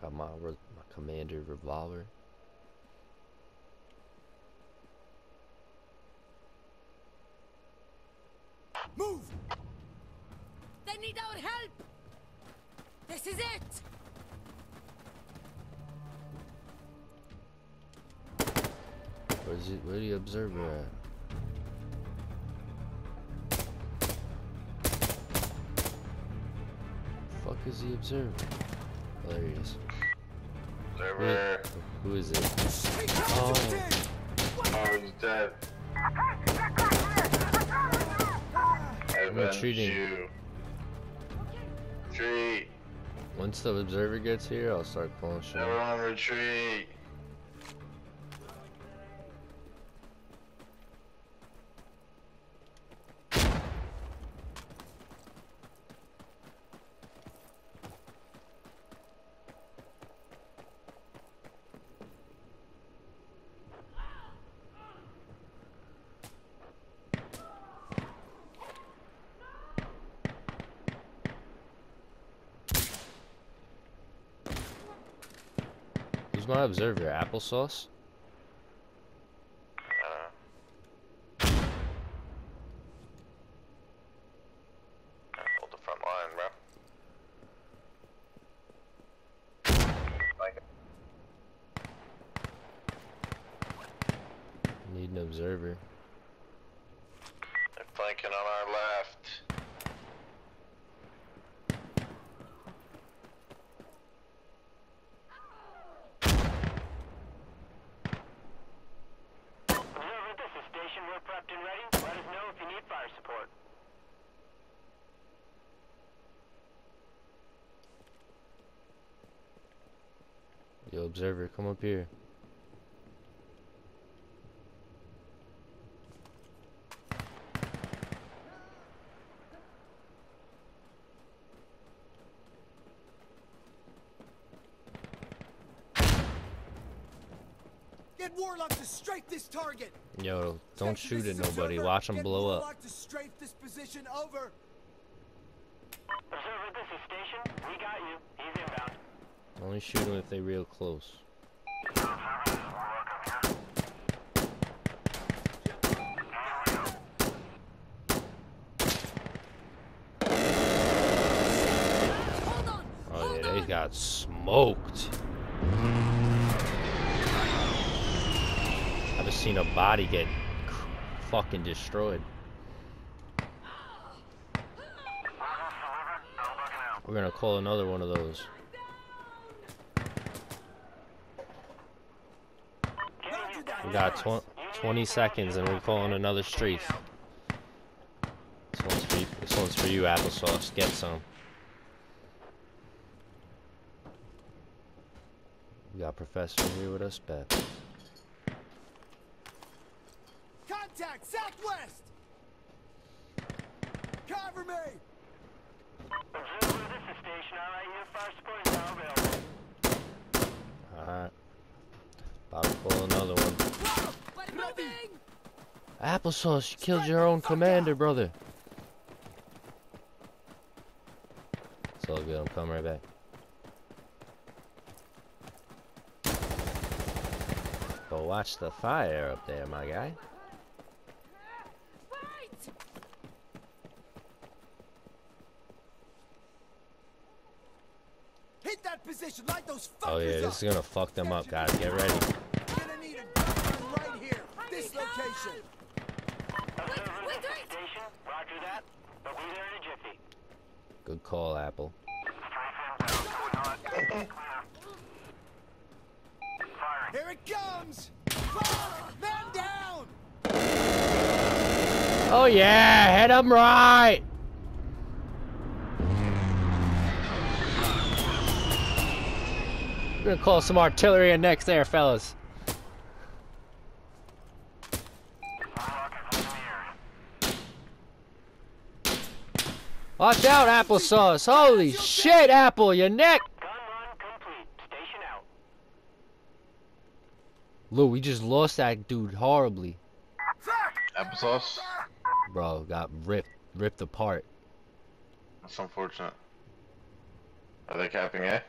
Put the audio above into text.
Got my, my commander revolver. Move! They need our help! This is it! Where's it? Where the observer at? Fuck is the observer? There he is. Observer. Who is it? Oh. oh. He's dead. Avenge retreating. you. Retreat. Once the observer gets here, I'll start pulling shit. Everyone retreat. Who's my observer? Applesauce? Hold the front line, bro. Need an observer. They're flanking on our left. Observer, this is station. We're prepped and ready. Let us know if you need fire support. Yo, observer, come up here. Get Warlock to strafe this target! Yo, don't Section, shoot at nobody. Observer. Watch them Get blow up. Warlock to strafe this position over. Observer, this is station. We got you. Only shoot them if they real close. Oh yeah, they got smoked. I've just seen a body get fucking destroyed. We're gonna call another one of those. Don't do that. We got tw 20 seconds and we're calling another street. This one's for you, this one's for you applesauce. Get some. We got Professor here with us, Beth. Contact southwest! Cover me! Observer, this is station. All right, your fire support is now available. Alright. About to pull another one. We're moving! Applesauce, you killed your own commander, brother. It's all good, I'm coming right back. But watch the fire up there, my guy. Hit that position! Light those Oh yeah, this is gonna fuck them up, guys. Get ready. Gonna need a gun right here! This need help. location! Observer, wait, wait. station. Roger that. But We'll be there in a jiffy. Good call, Apple. Here it comes! Fire! Man down! Oh yeah, hit him right. We're gonna call some artillery in next there, fellas. Watch out, applesauce. Holy shit, Apple, your neck. Gun run complete. Station out. Lou, we just lost that dude horribly. Applesauce? Bro, got ripped, ripped apart. That's unfortunate. Are they capping A?